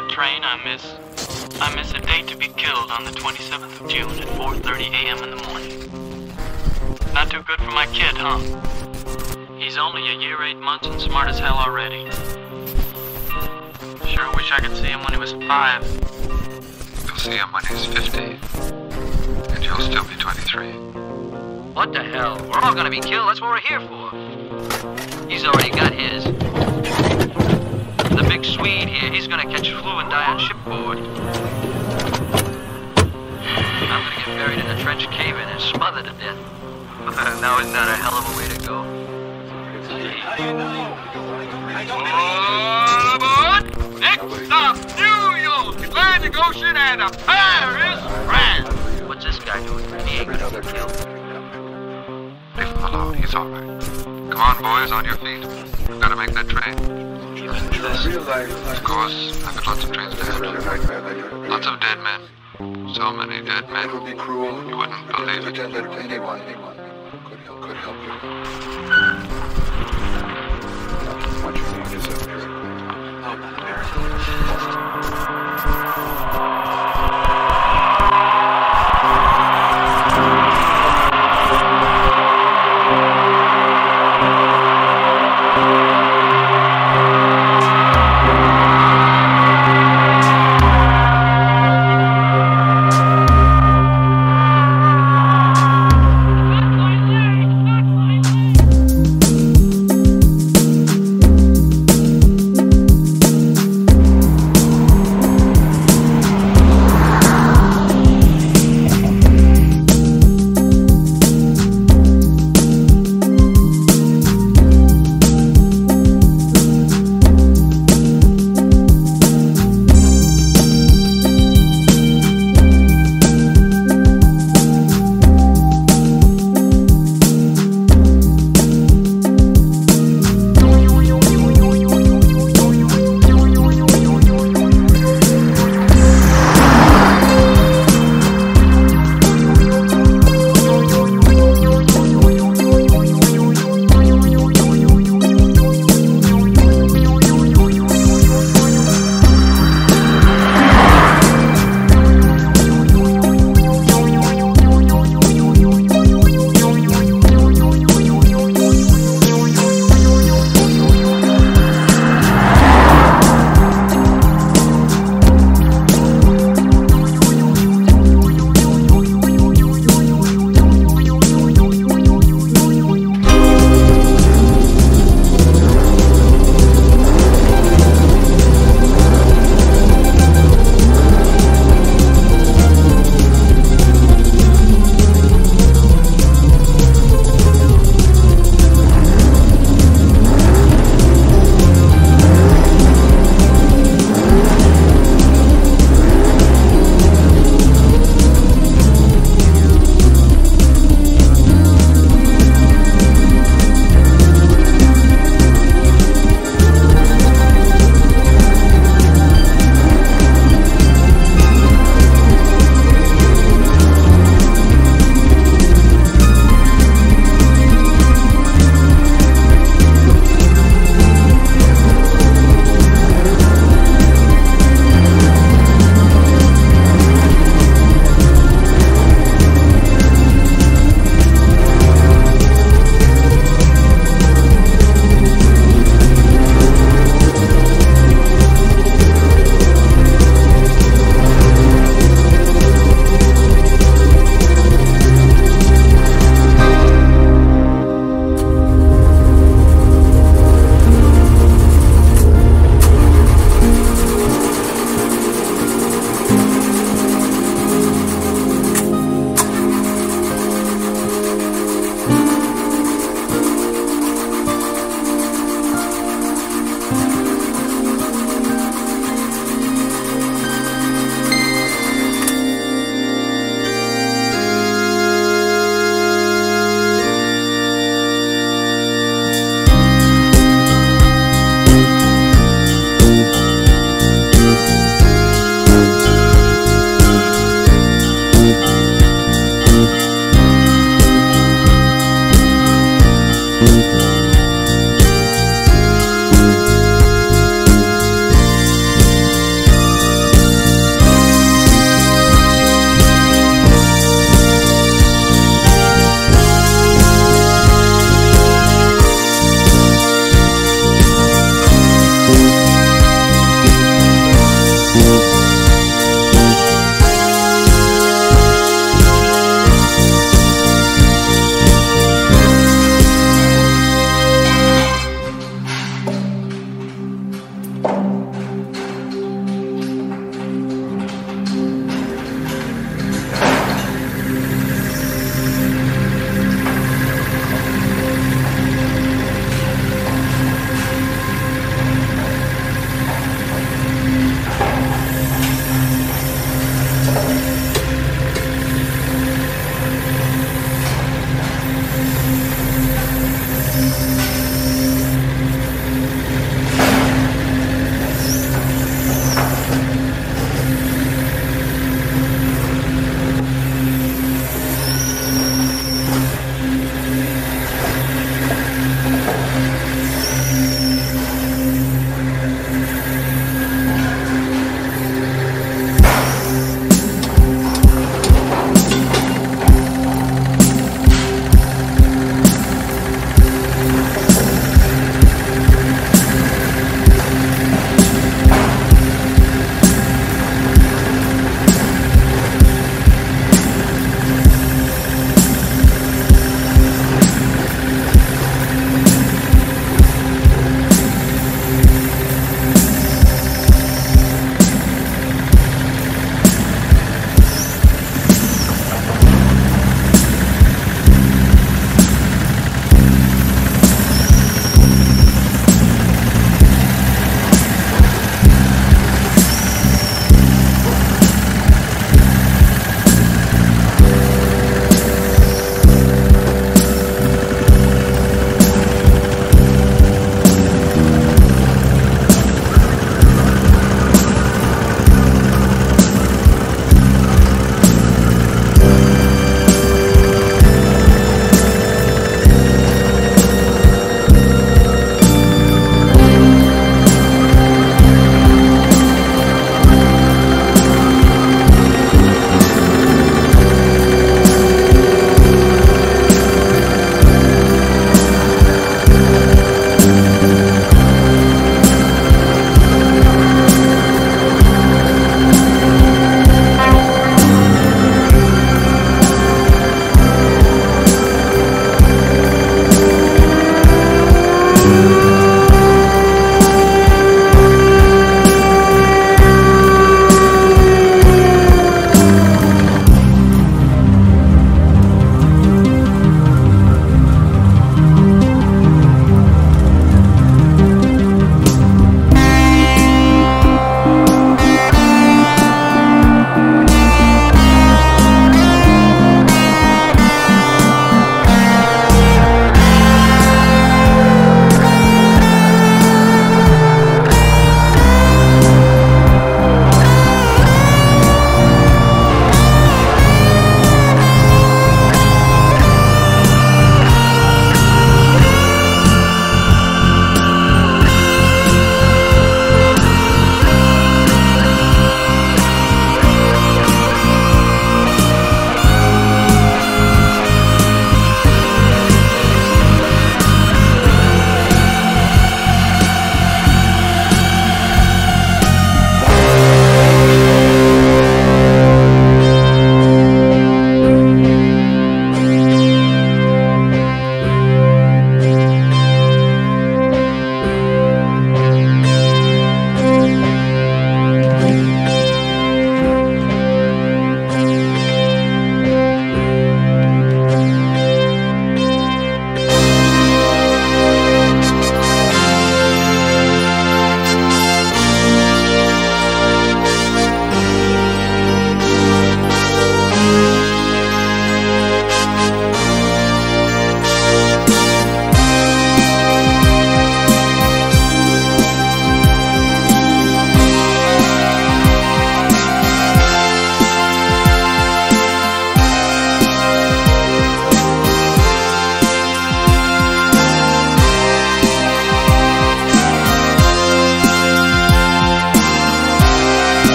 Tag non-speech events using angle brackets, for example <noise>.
that train, I miss... I miss a date to be killed on the 27th of June at 4.30 a.m. in the morning. Not too good for my kid, huh? He's only a year, eight months, and smart as hell already. Sure wish I could see him when he was five. You'll see him when he's 50. And you'll still be 23. What the hell? We're all gonna be killed. That's what we're here for. He's already got his. The big Swede here, he's gonna catch flu and die on shipboard. I'm gonna get buried in a trench cave-in and smothered to death. <laughs> now isn't that a hell of a way to go? All! Next stop, New York, Atlantic Ocean, and a Paris, France. What's this guy doing? He ain't gonna get killed. Leave him alone. He's all right. Come on, boys, on your feet. We've got to make that train. Of course, I've got lots of trains to help you. Lots of dead men. So many dead men. It would be cruel. You wouldn't believe it. Pretend that anyone could help, could help you. What you need is a miracle.